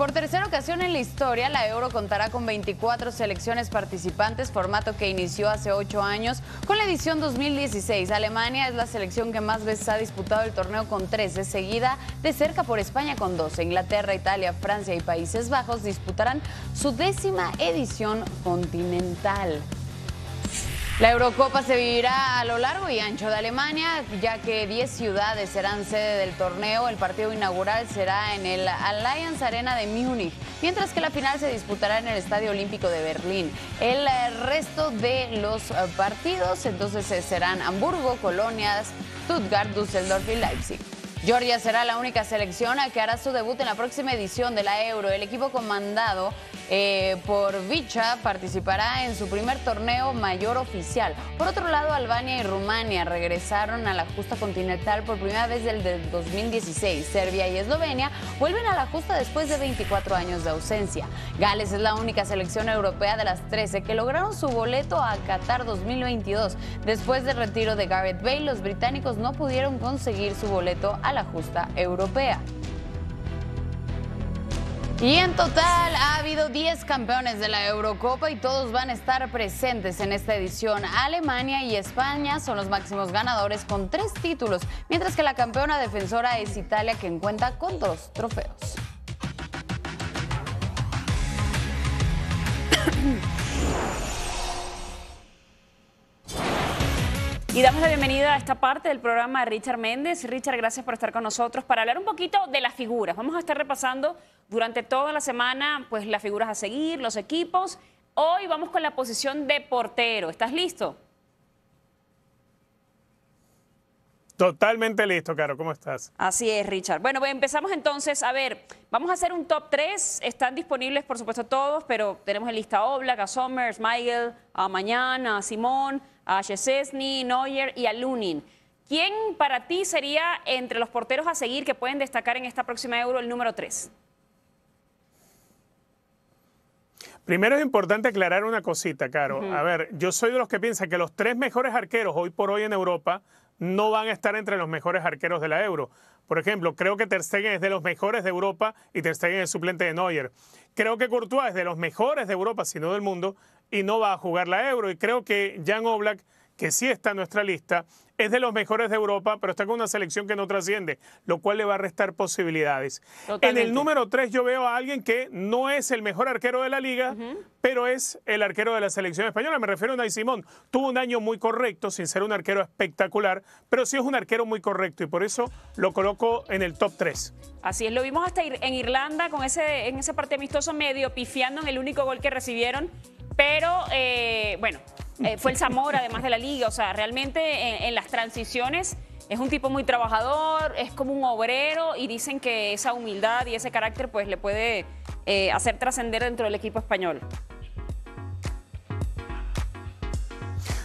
Por tercera ocasión en la historia, la Euro contará con 24 selecciones participantes, formato que inició hace ocho años con la edición 2016. Alemania es la selección que más veces ha disputado el torneo con 13, seguida de cerca por España con 12. Inglaterra, Italia, Francia y Países Bajos disputarán su décima edición continental. La Eurocopa se vivirá a lo largo y ancho de Alemania, ya que 10 ciudades serán sede del torneo. El partido inaugural será en el Allianz Arena de Múnich, mientras que la final se disputará en el Estadio Olímpico de Berlín. El resto de los partidos entonces serán Hamburgo, Colonia, Stuttgart, Düsseldorf y Leipzig. Georgia será la única selección que hará su debut en la próxima edición de la Euro. El equipo comandado eh, por Vicha participará en su primer torneo mayor oficial. Por otro lado, Albania y Rumania regresaron a la justa continental por primera vez desde el 2016. Serbia y Eslovenia vuelven a la justa después de 24 años de ausencia. Gales es la única selección europea de las 13 que lograron su boleto a Qatar 2022. Después del retiro de Gareth Bale, los británicos no pudieron conseguir su boleto a la justa europea. Y en total ha habido 10 campeones de la Eurocopa y todos van a estar presentes en esta edición. Alemania y España son los máximos ganadores con tres títulos, mientras que la campeona defensora es Italia, quien cuenta con dos trofeos. Y damos la bienvenida a esta parte del programa a Richard Méndez. Richard, gracias por estar con nosotros para hablar un poquito de las figuras. Vamos a estar repasando durante toda la semana pues las figuras a seguir, los equipos. Hoy vamos con la posición de portero. ¿Estás listo? Totalmente listo, Caro. ¿Cómo estás? Así es, Richard. Bueno, pues empezamos entonces. A ver, vamos a hacer un top 3. Están disponibles, por supuesto, todos, pero tenemos en lista a Oblak, a Somers, Michael, a Mañán, a Simón, a Chesesny, Neuer y a Lunin. ¿Quién para ti sería entre los porteros a seguir que pueden destacar en esta próxima Euro el número 3? Primero es importante aclarar una cosita, Caro. A ver, yo soy de los que piensan que los tres mejores arqueros hoy por hoy en Europa no van a estar entre los mejores arqueros de la Euro. Por ejemplo, creo que Ter Stegen es de los mejores de Europa y Ter Stegen es suplente de Neuer. Creo que Courtois es de los mejores de Europa, si no del mundo, y no va a jugar la Euro. Y creo que Jan Oblak, que sí está en nuestra lista, es de los mejores de Europa, pero está con una selección que no trasciende, lo cual le va a restar posibilidades. En el número 3 yo veo a alguien que no es el mejor arquero de la liga, pero es el arquero de la selección española. Me refiero a Nay Simón. Tuvo un año muy correcto, sin ser un arquero espectacular, pero sí es un arquero muy correcto y por eso lo coloco en el top 3. Así es, lo vimos hasta en Irlanda con ese, en ese partido amistoso medio pifiando en el único gol que recibieron pero eh, bueno, eh, fue el Zamora además de la liga, o sea, realmente en, las transiciones es un tipo muy trabajador, es como un obrero y dicen que esa humildad y ese carácter pues le puede eh, hacer trascender dentro del equipo español.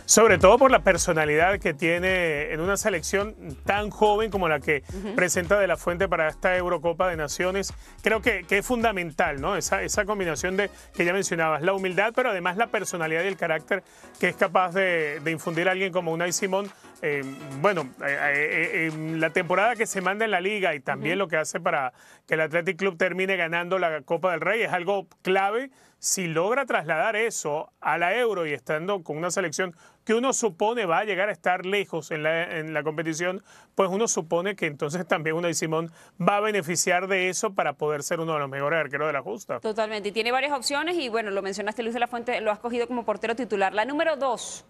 Sobre todo por la personalidad que tiene en una selección tan joven como la que presenta De La Fuente para esta Eurocopa de Naciones. Creo que, es fundamental, ¿no? Esa, esa, combinación de que ya mencionabas, la humildad, pero además la personalidad y el carácter que es capaz de, infundir a alguien como Unai Simón. Eh, bueno, eh, eh, la temporada que se manda en la liga y también lo que hace para que el Athletic Club termine ganando la Copa del Rey es algo clave si logra trasladar eso a la Euro y estando con una selección que uno supone va a llegar a estar lejos en la, competición, pues uno supone que entonces también uno de Simón va a beneficiar de eso para poder ser uno de los mejores arqueros de la justa. Totalmente, y tiene varias opciones y bueno, lo mencionaste Luis de la Fuente, lo has cogido como portero titular. La número dos.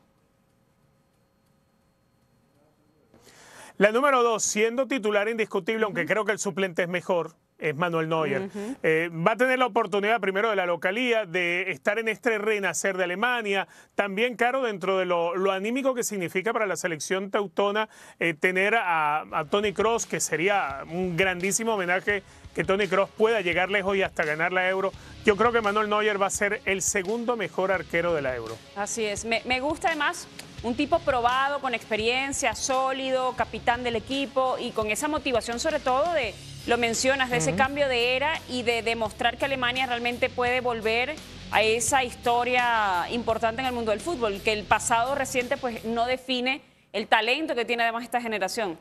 La número dos, siendo titular indiscutible, aunque creo que el suplente es mejor, es Manuel Neuer. Eh, va a tener la oportunidad primero de la localía, de estar en este renacer de Alemania. También, Caro, dentro de lo, anímico que significa para la selección teutona eh, tener a, Tony Cross, que sería un grandísimo homenaje que Tony Cross pueda llegar lejos y hasta ganar la Euro. Yo creo que Manuel Neuer va a ser el segundo mejor arquero de la Euro. Así es. Me, me gusta además un tipo probado, con experiencia, sólido, capitán del equipo y con esa motivación sobre todo de lo mencionas, de ese cambio de era y de demostrar que Alemania realmente puede volver a esa historia importante en el mundo del fútbol, que el pasado reciente pues no define el talento que tiene además esta generación.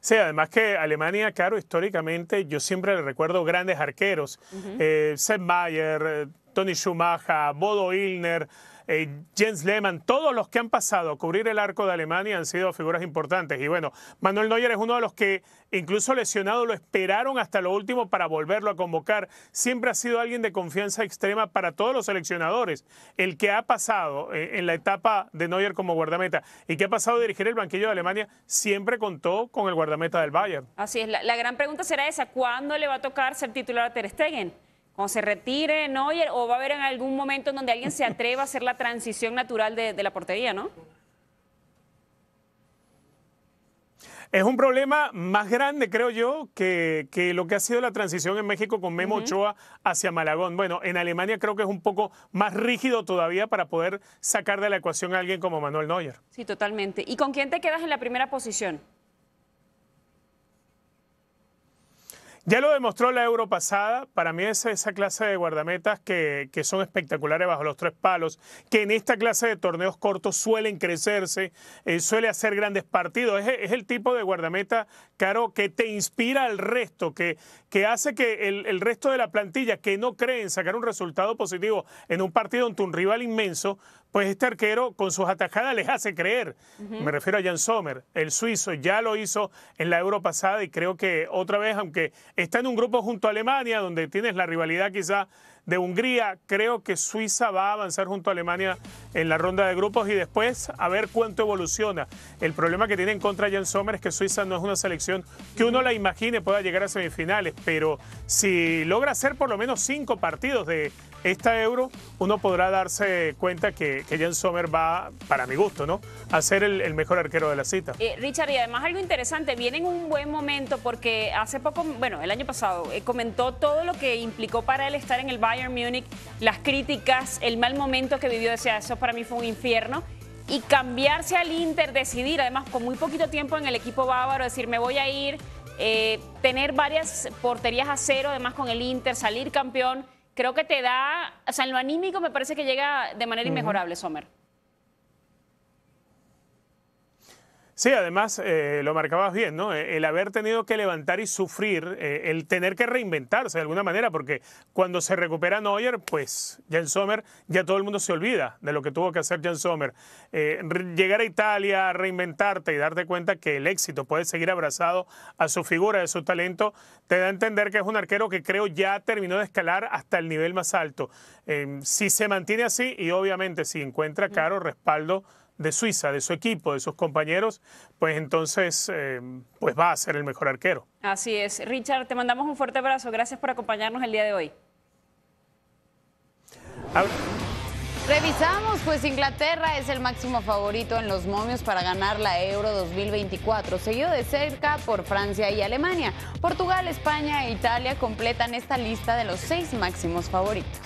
Sí, además que Alemania, claro, históricamente yo siempre le recuerdo grandes arqueros. Uh Sepp Mayer, eh, Tony Schumacher, Bodo Illner, eh, Jens Lehmann, todos los que han pasado a cubrir el arco de Alemania han sido figuras importantes. Y bueno, Manuel Neuer es uno de los que, incluso lesionado, lo esperaron hasta lo último para volverlo a convocar. Siempre ha sido alguien de confianza extrema para todos los seleccionadores. El que ha pasado eh, en la etapa de Neuer como guardameta y que ha pasado a dirigir el banquillo de Alemania, siempre contó con el guardameta del Bayern. Así es, la, la gran pregunta será esa, ¿cuándo le va a tocar ser titular a Ter Stegen? Cuando se retire Neuer o va a haber en algún momento en donde alguien se atreva a hacer la transición natural de, de la portería, ¿no? Es un problema más grande, creo yo, que, que, lo que ha sido la transición en México con Memo uh -huh. Ochoa hacia Malagón. Bueno, en Alemania creo que es un poco más rígido todavía para poder sacar de la ecuación a alguien como Manuel Neuer. Sí, totalmente. ¿Y con quién te quedas en la primera posición? Ya lo demostró la Euro pasada, para mí es esa clase de guardametas que, son espectaculares bajo los tres palos, que en esta clase de torneos cortos suelen crecerse, eh, suele hacer grandes partidos, es, el tipo de guardameta, Caro, que te inspira al resto, que, que hace que el, el, resto de la plantilla que no cree en sacar un resultado positivo en un partido ante un rival inmenso, pues este arquero con sus atajadas les hace creer. Uh -huh. Me refiero a Jan Sommer, el suizo, ya lo hizo en la Euro pasada y creo que otra vez, aunque está en un grupo junto a Alemania, donde tienes la rivalidad quizá de Hungría, creo que Suiza va a avanzar junto a Alemania en la ronda de grupos y después a ver cuánto evoluciona. El problema que tiene en contra Jan Sommer es que Suiza no es una selección que uno la imagine pueda llegar a semifinales, pero si logra hacer por lo menos cinco partidos de esta Euro, uno podrá darse cuenta que, que Jan Sommer va, para mi gusto, ¿no? a ser el, mejor arquero de la cita. Eh, Richard, y además algo interesante, viene en un buen momento porque hace poco, bueno, el año pasado, eh, comentó todo lo que implicó para él estar en el Bayern Múnich, las críticas, el mal momento que vivió, decía, eso para mí fue un infierno. Y cambiarse al Inter, decidir, además con muy poquito tiempo en el equipo bávaro, decir, me voy a ir, eh, tener varias porterías a cero, además con el Inter, salir campeón creo que te da, o sea, en lo anímico me parece que llega de manera inmejorable, Sommer. Sí, además eh, lo marcabas bien, ¿no? El haber tenido que levantar y sufrir, eh, el tener que reinventarse de alguna manera, porque cuando se recupera Neuer, pues Jan Sommer, ya todo el mundo se olvida de lo que tuvo que hacer Jan Sommer. Eh, llegar a Italia, reinventarte y darte cuenta que el éxito puede seguir abrazado a su figura, a su talento, te da a entender que es un arquero que creo ya terminó de escalar hasta el nivel más alto. si se mantiene así y obviamente si encuentra caro respaldo de Suiza, de su equipo, de sus compañeros, pues entonces eh, pues va a ser el mejor arquero. Así es. Richard, te mandamos un fuerte abrazo. Gracias por acompañarnos el día de hoy. A Revisamos, pues Inglaterra es el máximo favorito en los momios para ganar la Euro 2024, seguido de cerca por Francia y Alemania. Portugal, España e Italia completan esta lista de los seis máximos favoritos.